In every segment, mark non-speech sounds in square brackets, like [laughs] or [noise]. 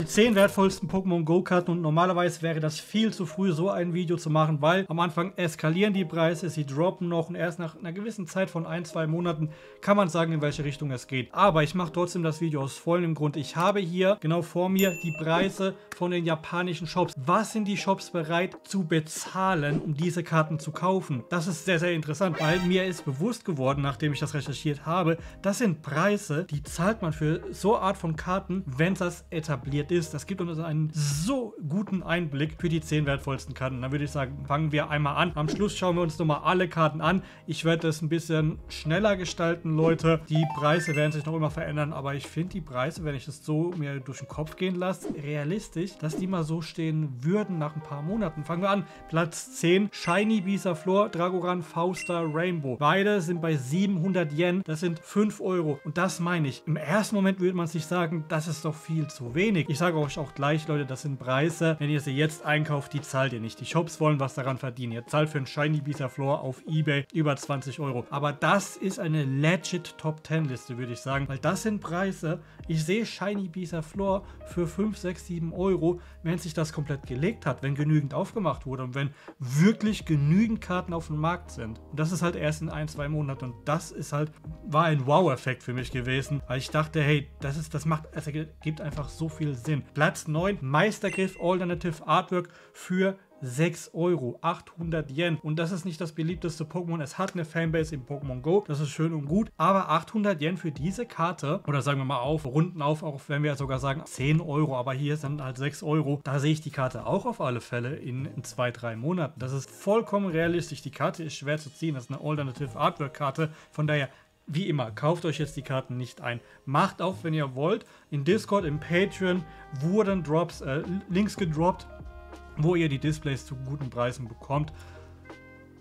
Die 10 wertvollsten Pokémon Go-Karten und normalerweise wäre das viel zu früh, so ein Video zu machen, weil am Anfang eskalieren die Preise, sie droppen noch und erst nach einer gewissen Zeit von ein, zwei Monaten kann man sagen, in welche Richtung es geht. Aber ich mache trotzdem das Video aus vollem Grund. Ich habe hier genau vor mir die Preise von den japanischen Shops. Was sind die Shops bereit zu bezahlen, um diese Karten zu kaufen? Das ist sehr, sehr interessant, weil mir ist bewusst geworden, nachdem ich das recherchiert habe, das sind Preise, die zahlt man für so Art von Karten, wenn das etabliert detailliert ist. Das gibt uns einen so guten Einblick für die 10 wertvollsten Karten. Dann würde ich sagen, fangen wir einmal an. Am Schluss schauen wir uns nochmal alle Karten an. Ich werde das ein bisschen schneller gestalten, Leute. Die Preise werden sich noch immer verändern, aber ich finde die Preise, wenn ich das so mir durch den Kopf gehen lasse, realistisch, dass die mal so stehen würden nach ein paar Monaten. Fangen wir an. Platz 10, Shiny Bisaflor, Dragoran, Fausta, Rainbow. Beide sind bei 700 Yen. Das sind 5 Euro. Und das meine ich. Im ersten Moment würde man sich sagen, das ist doch viel zu wenig. Ich sage euch auch gleich, Leute, das sind Preise. Wenn ihr sie jetzt einkauft, die zahlt ihr nicht. Die Shops wollen was daran verdienen. Ihr zahlt für einen Shiny Bisa Floor auf Ebay über 20 Euro. Aber das ist eine legit Top 10 Liste, würde ich sagen. Weil das sind Preise. Ich sehe Shiny Bisa Floor für 5, 6, 7 Euro, wenn sich das komplett gelegt hat, wenn genügend aufgemacht wurde und wenn wirklich genügend Karten auf dem Markt sind. Und das ist halt erst in ein, zwei Monaten. Und das ist halt, war ein Wow-Effekt für mich gewesen, weil ich dachte, hey, das ist, das macht, es gibt einfach so viel Sinn. Platz 9, Meistergriff Alternative Artwork für 6 Euro, 800 Yen. Und das ist nicht das beliebteste Pokémon. Es hat eine Fanbase im Pokémon Go. Das ist schön und gut. Aber 800 Yen für diese Karte, oder sagen wir mal auf, runden auf, auch wenn wir sogar sagen 10 Euro, aber hier sind halt 6 Euro. Da sehe ich die Karte auch auf alle Fälle in, in zwei, drei Monaten. Das ist vollkommen realistisch. Die Karte ist schwer zu ziehen. Das ist eine Alternative Artwork Karte. Von daher wie immer, kauft euch jetzt die Karten nicht ein. Macht auf, wenn ihr wollt. In Discord, im Patreon wurden Drops, äh, Links gedroppt, wo ihr die Displays zu guten Preisen bekommt.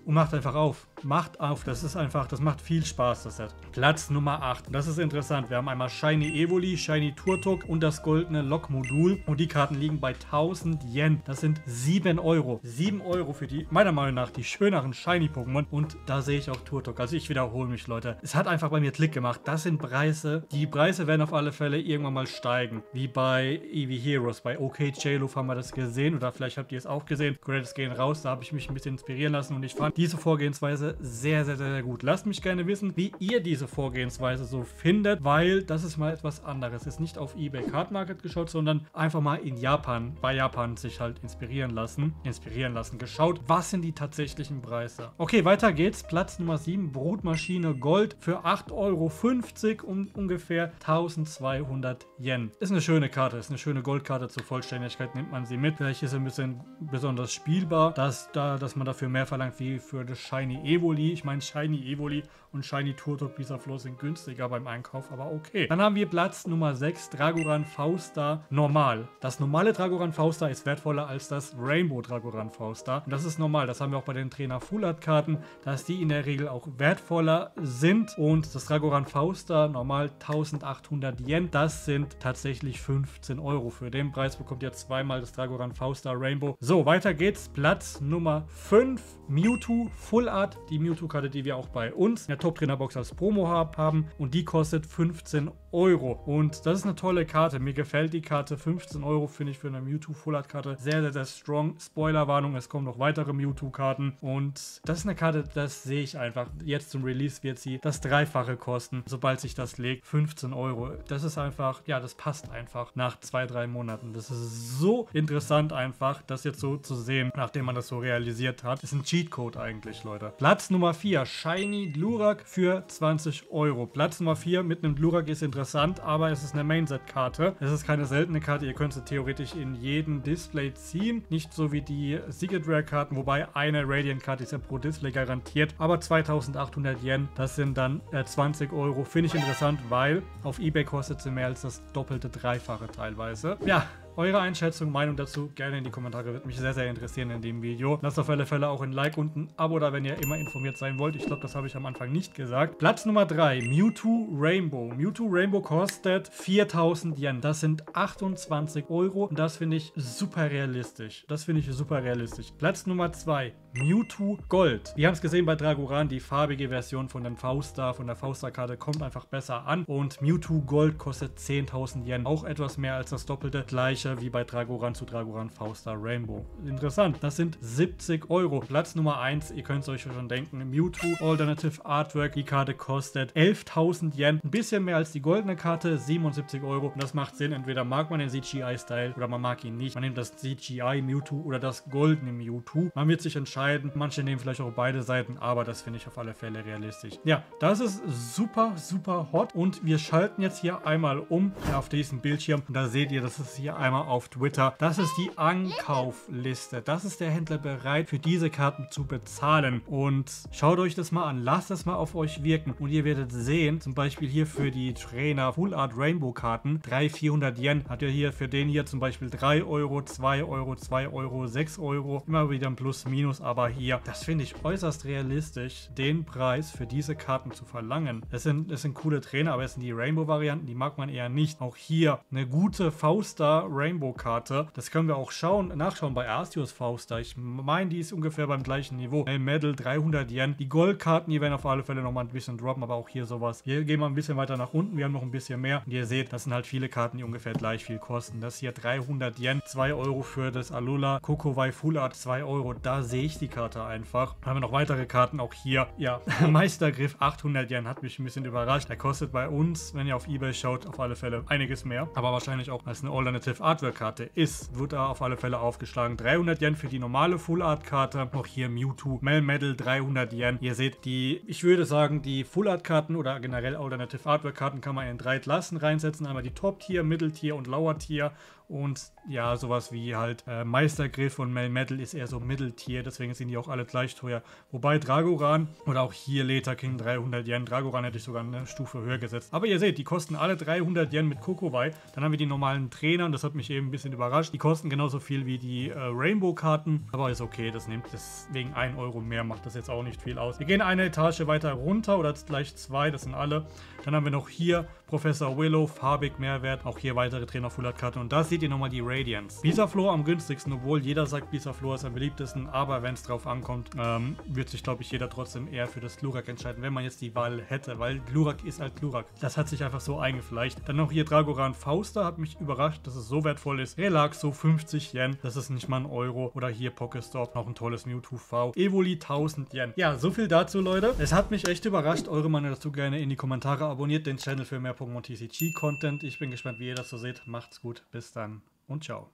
Und macht einfach auf. Macht auf. Das ist einfach, das macht viel Spaß, das Set. Platz Nummer 8. Das ist interessant. Wir haben einmal Shiny Evoli, Shiny Turtok und das goldene Lok-Modul. Und die Karten liegen bei 1000 Yen. Das sind 7 Euro. 7 Euro für die, meiner Meinung nach, die schöneren Shiny-Pokémon. Und da sehe ich auch Turtok. Also ich wiederhole mich, Leute. Es hat einfach bei mir Klick gemacht. Das sind Preise. Die Preise werden auf alle Fälle irgendwann mal steigen. Wie bei Eevee Heroes. Bei OK J-Loof haben wir das gesehen. Oder vielleicht habt ihr es auch gesehen. Credits gehen raus. Da habe ich mich ein bisschen inspirieren lassen. Und ich fand diese Vorgehensweise sehr, sehr, sehr, sehr gut. Lasst mich gerne wissen, wie ihr diese Vorgehensweise so findet, weil das ist mal etwas anderes. Ist nicht auf eBay Card Market geschaut, sondern einfach mal in Japan, bei Japan sich halt inspirieren lassen. Inspirieren lassen. Geschaut, was sind die tatsächlichen Preise. Okay, weiter geht's. Platz Nummer 7, Brutmaschine Gold für 8,50 Euro um ungefähr 1200 Yen. Ist eine schöne Karte, ist eine schöne Goldkarte. Zur Vollständigkeit nimmt man sie mit. Vielleicht ist sie ein bisschen besonders spielbar, dass, da, dass man dafür mehr verlangt wie für das Shiny Evoli. Ich meine, Shiny Evoli und Shiny Turtok Bisaflor sind günstiger beim Einkauf, aber okay. Dann haben wir Platz Nummer 6, Dragoran Fausta Normal. Das normale Dragoran Fausta ist wertvoller als das Rainbow Dragoran Fausta. Und das ist normal, das haben wir auch bei den Trainer Full Art Karten, dass die in der Regel auch wertvoller sind. Und das Dragoran Fausta normal 1800 Yen, das sind tatsächlich 15 Euro. Für den Preis bekommt ihr zweimal das Dragoran Fausta Rainbow. So, weiter geht's. Platz Nummer 5, Mewtwo Full Art. Die Mewtwo-Karte, die wir auch bei uns in der Top-Trainer-Box als Promo haben. Und die kostet 15 Euro. Und das ist eine tolle Karte. Mir gefällt die Karte. 15 Euro finde ich für eine Mewtwo Full Art Karte sehr, sehr, sehr strong. Spoilerwarnung, es kommen noch weitere Mewtwo-Karten. Und das ist eine Karte, das sehe ich einfach. Jetzt zum Release wird sie das Dreifache kosten, sobald sich das legt. 15 Euro. Das ist einfach, ja, das passt einfach nach zwei, drei Monaten. Das ist so interessant einfach, das jetzt so zu sehen, nachdem man das so realisiert hat. Das ist ein Cheatcode eigentlich, Leute. Platz Nummer 4, Shiny Glurak für 20 Euro. Platz Nummer 4 mit einem Glurak ist interessant, aber es ist eine Mainset-Karte. Es ist keine seltene Karte, ihr könnt sie theoretisch in jedem Display ziehen. Nicht so wie die Secret Rare-Karten, wobei eine Radiant-Karte ist ja pro Display garantiert. Aber 2800 Yen, das sind dann äh, 20 Euro. Finde ich interessant, weil auf Ebay kostet sie mehr als das doppelte, dreifache teilweise. Ja, eure Einschätzung, Meinung dazu gerne in die Kommentare, würde mich sehr, sehr interessieren in dem Video. Lasst auf alle Fälle auch ein Like und ein Abo da, wenn ihr immer informiert sein wollt. Ich glaube, das habe ich am Anfang nicht gesagt. Platz Nummer 3, Mewtwo Rainbow. Mewtwo Rainbow kostet 4000 Yen. Das sind 28 Euro und das finde ich super realistisch. Das finde ich super realistisch. Platz Nummer 2, Mewtwo Gold. Wir haben es gesehen bei Dragoran, die farbige Version von den Faustar, von der Faustar-Karte kommt einfach besser an und Mewtwo Gold kostet 10.000 Yen. Auch etwas mehr als das Doppelte. Gleich gleiche wie bei Dragoran zu Dragoran V-Star Rainbow. Interessant, das sind 70 Euro. Platz Nummer 1, ihr könnt es euch schon denken, Mewtwo Alternative Artwork. Die Karte kostet 11.000 Yen, ein bisschen mehr als die goldene Karte, 77 Euro. Und das macht Sinn, entweder mag man den CGI-Style oder man mag ihn nicht. Man nimmt das CGI Mewtwo oder das goldene Mewtwo. Man wird sich entscheiden. Manche nehmen vielleicht auch beide Seiten, aber das finde ich auf alle Fälle realistisch. Ja, das ist super, super hot und wir schalten jetzt hier einmal um auf diesen Bildschirm und da seht ihr, das ist hier einmal auf Twitter. Das ist die Ankaufliste. Das ist der Händler bereit für diese Karten zu bezahlen und schaut euch das mal an. Lasst das mal auf euch wirken und ihr werdet sehen, zum Beispiel hier für die Trainer Full Art Rainbow Karten 300, 400 Yen hat ihr hier für den hier zum Beispiel 3 Euro, 2 Euro, 2 Euro, 6 Euro. Immer wieder ein Plus, Minus, aber hier, das finde ich äußerst realistisch, den Preis für diese Karten zu verlangen. Das sind, das sind coole Trainer, aber es sind die Rainbow-Varianten, die mag man eher nicht. Auch hier eine gute V-Star Rainbow-Karte. Das können wir auch schauen, nachschauen bei Arceus V-Star. Ich meine, die ist ungefähr beim gleichen Niveau. El Medal 300 Yen. Die Goldkarten, die werden auf alle Fälle nochmal ein bisschen droppen, aber auch hier sowas. Hier gehen wir ein bisschen weiter nach unten. Wir haben noch ein bisschen mehr. Und ihr seht, das sind halt viele Karten, die ungefähr gleich viel kosten. Das hier 300 Yen, 2 Euro für das Alola Kokowai Full Art, 2 Euro. Da sehe ich die Karte einfach. Haben wir noch weitere Karten, auch hier. Ja, [laughs] Meistergriff 800 Yen hat mich ein bisschen überrascht. Der kostet bei uns, wenn ihr auf Ebay schaut, auf alle Fälle einiges mehr. Aber wahrscheinlich auch als eine Alternative Artwork Karte ist, wird da auf alle Fälle aufgeschlagen. 300 Yen für die normale Full Art Karte. Auch hier Mewtwo, Melmetal 300 Yen. Ihr seht die, ich würde sagen, die Full Art Karten oder generell Alternative Artwork Karten kann man in drei Klassen reinsetzen. Einmal die Top Tier, Middle Tier und Lower Tier und ja, sowas wie halt äh, Meistergriff von Melmetal ist eher so Mitteltier, deswegen sind die auch alle gleich teuer. Wobei Dragoran oder auch hier Leta King 300 Yen, Dragoran hätte ich sogar eine Stufe höher gesetzt. Aber ihr seht, die kosten alle 300 Yen mit Kokowai. Dann haben wir die normalen Trainer und das hat mich eben ein bisschen überrascht. Die kosten genauso viel wie die äh, Rainbow-Karten, aber ist okay, das nimmt deswegen 1 Euro mehr, macht das jetzt auch nicht viel aus. Wir gehen eine Etage weiter runter oder gleich zwei, das sind alle. Dann haben wir noch hier Professor Willow, farbig Mehrwert, auch hier weitere Trainer Full Art Karten und da seht ihr nochmal die Radiance. Bisaflor am günstigsten, obwohl jeder sagt, Bisaflor ist am beliebtesten, aber wenn es drauf ankommt, ähm, wird sich glaube ich jeder trotzdem eher für das Glurak entscheiden, wenn man jetzt die Wahl hätte, weil Glurak ist halt Glurak. Das hat sich einfach so eingefleicht. Dann noch hier Dragoran Fauster, hat mich überrascht, dass es so wertvoll ist. Relaxo 50 Yen, das ist nicht mal ein Euro. Oder hier Pokestop, noch ein tolles Mewtwo V. Evoli 1000 Yen. Ja, so viel dazu, Leute. Es hat mich echt überrascht. Eure Meinung dazu gerne in die Kommentare. Abonniert den Channel für mehr Pokémon TCG Content. Ich bin gespannt, wie ihr das so seht. Macht's gut. Bis dann und ciao.